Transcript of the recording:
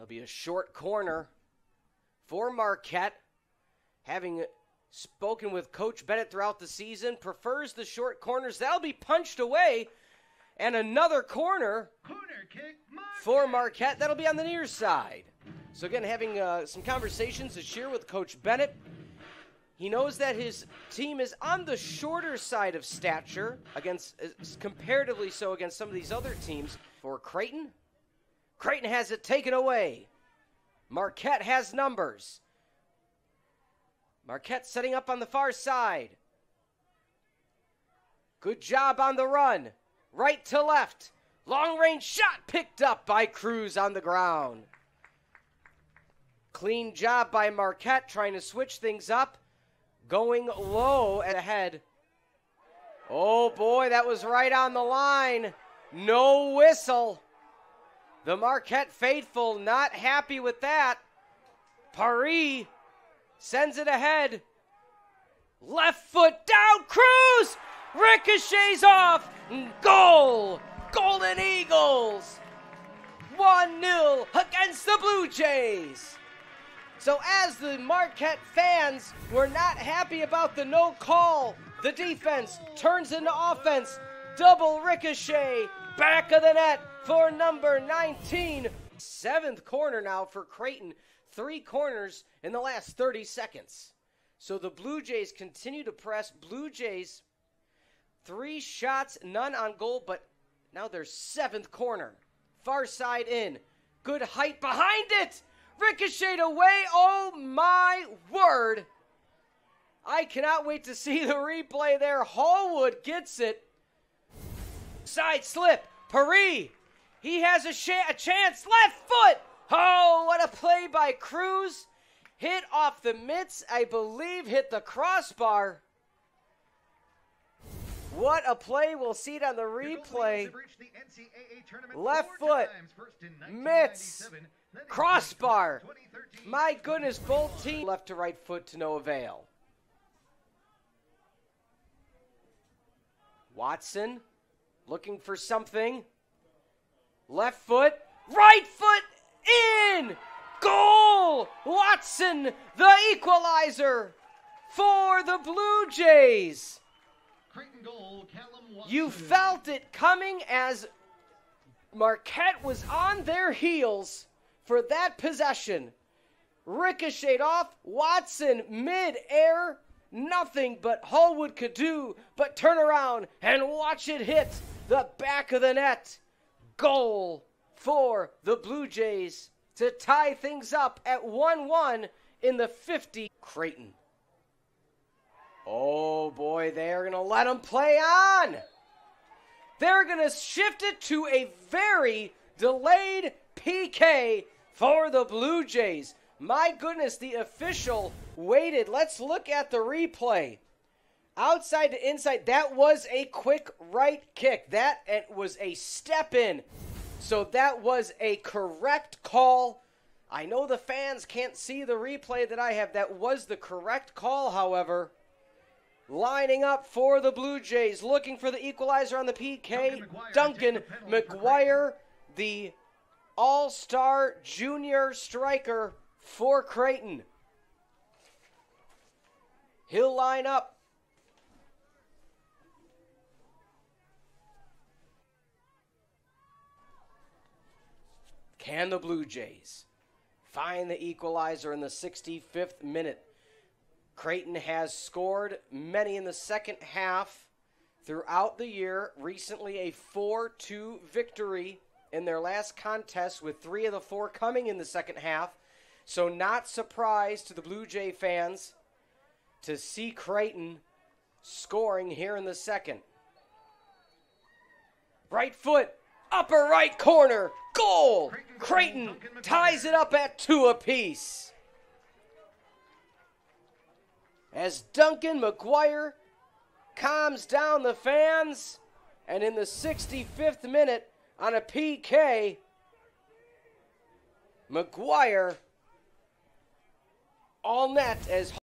That'll be a short corner for Marquette. Having spoken with Coach Bennett throughout the season, prefers the short corners. That'll be punched away. And another corner, corner kick, Marquette. for Marquette. That'll be on the near side. So, again, having uh, some conversations this year with Coach Bennett. He knows that his team is on the shorter side of stature against, uh, comparatively so against some of these other teams. For Creighton, Creighton has it taken away. Marquette has numbers. Marquette setting up on the far side. Good job on the run. Right to left. Long range shot picked up by Cruz on the ground. Clean job by Marquette trying to switch things up. Going low and ahead. Oh boy, that was right on the line. No whistle. The Marquette faithful not happy with that. Paris sends it ahead. Left foot down, Cruz ricochets off. Goal! Golden Eagles! 1 0 against the Blue Jays. So, as the Marquette fans were not happy about the no call, the defense turns into offense. Double ricochet, back of the net for number 19. Seventh corner now for Creighton. Three corners in the last 30 seconds. So the Blue Jays continue to press. Blue Jays, three shots, none on goal, but now their seventh corner. Far side in. Good height behind it. Ricocheted away. Oh my word. I cannot wait to see the replay there. Hallwood gets it. Side slip. Paris. He has a, sh- a chance. Left foot. Oh, what a play by Cruz. Hit off the mitts, I believe, hit the crossbar. What a play. We'll see it on the replay. Left foot. Mitts. Crossbar. My goodness, both teams left to right foot to no avail. Watson looking for something. Left foot. Right foot in. Goal! Watson, the equalizer for the Blue Jays. Goal, you felt it coming as Marquette was on their heels for that possession. Ricocheted off. Watson mid-air. Nothing but Hallwood could do but turn around and watch it hit the back of the net. Goal for the Blue Jays to tie things up at 1 1 in the 50. Creighton. Oh boy, they're going to let them play on. They're going to shift it to a very delayed PK for the Blue Jays. My goodness, the official waited. Let's look at the replay. Outside to inside, that was a quick right kick. That was a step in. So that was a correct call. I know the fans can't see the replay that I have. That was the correct call, however. Lining up for the Blue Jays, looking for the equalizer on the PK. Duncan McGuire, the all star junior striker for Creighton. He'll line up. Can the Blue Jays find the equalizer in the 65th minute? Creighton has scored many in the second half throughout the year. Recently, a 4 2 victory in their last contest, with three of the four coming in the second half. So, not surprised to the Blue Jay fans to see Creighton scoring here in the second. Right foot, upper right corner, goal! Creighton ties it up at two apiece. As Duncan McGuire calms down the fans, and in the 65th minute on a PK, McGuire all net as